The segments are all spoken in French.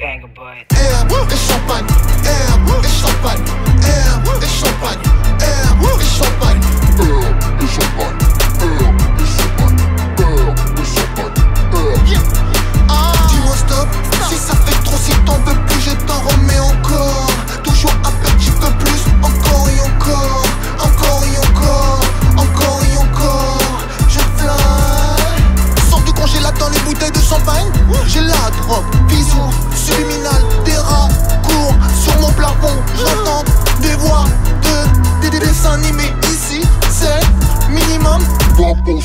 bang a butt. Yeah, it's so fun. Yeah, it's so fun. Yeah, it's so. Yeah, it's so.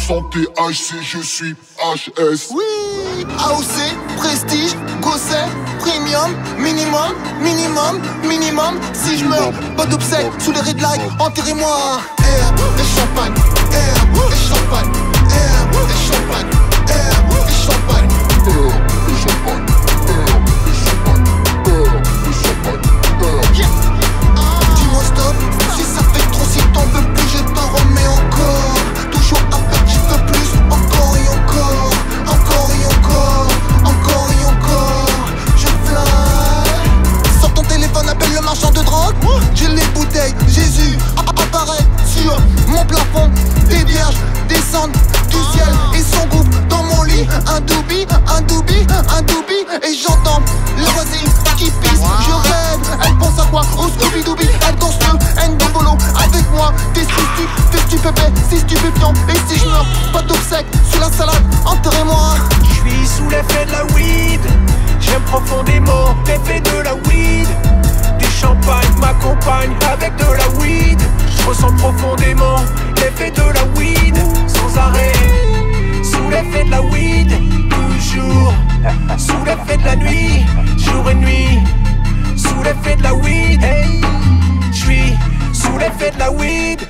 20% THC, je suis HS. Oui, AOC, prestige, gosset, premium, minimum, minimum, minimum. Si je meurs, pas d'obsèques, sous les red lights, enterrez-moi. Air et champagne, air et champagne, plafond. Des vierges descendent du ciel et groupe dans mon lit. Un doubi, un doubi, un doubi, et j'entends la voisine qui pisse. Je rêve, elle pense à quoi? Au Scooby-Dooby, elle danse le N-Bolo avec moi. Des stu, des stupéfais, si stupéfiant. Et si je meurs, pas d'obsèques sur la salade, enterrez-moi. Je suis sous l'effet de la weed J'aime profondément l'effet de la weed ressens profondément. L'effet de la weed Sans arrêt. Sous l'effet de la weed Toujours. Sous l'effet de la nuit Jour et nuit. Sous l'effet de la weed Je suis sous l'effet de la weed